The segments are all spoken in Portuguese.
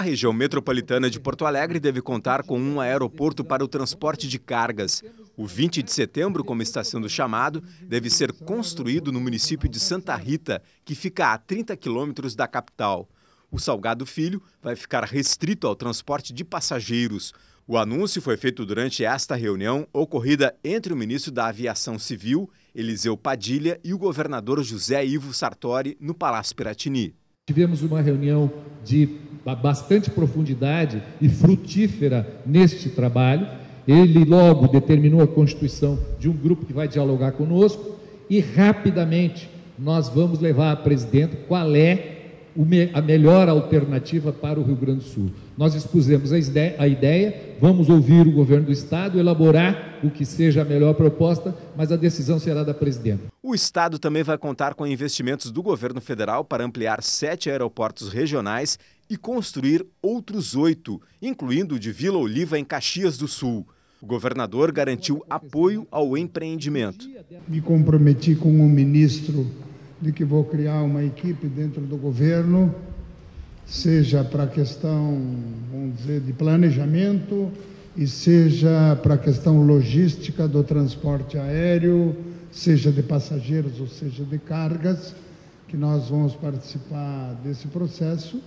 região metropolitana de Porto Alegre deve contar com um aeroporto para o transporte de cargas. O 20 de setembro, como está sendo chamado, deve ser construído no município de Santa Rita, que fica a 30 quilômetros da capital. O Salgado Filho vai ficar restrito ao transporte de passageiros. O anúncio foi feito durante esta reunião ocorrida entre o ministro da Aviação Civil, Eliseu Padilha, e o governador José Ivo Sartori, no Palácio Piratini. Tivemos uma reunião de bastante profundidade e frutífera neste trabalho. Ele logo determinou a constituição de um grupo que vai dialogar conosco e rapidamente nós vamos levar a presidente qual é a melhor alternativa para o Rio Grande do Sul. Nós expusemos a ideia, vamos ouvir o governo do Estado, elaborar o que seja a melhor proposta, mas a decisão será da presidenta. O Estado também vai contar com investimentos do governo federal para ampliar sete aeroportos regionais e construir outros oito, incluindo o de Vila Oliva, em Caxias do Sul. O governador garantiu apoio ao empreendimento. Me comprometi com o ministro de que vou criar uma equipe dentro do governo, seja para a questão, vamos dizer, de planejamento e seja para a questão logística do transporte aéreo, seja de passageiros ou seja de cargas, que nós vamos participar desse processo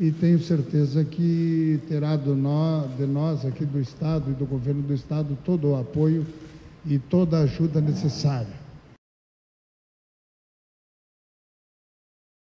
e tenho certeza que terá do nó, de nós aqui do Estado e do governo do Estado todo o apoio e toda a ajuda necessária.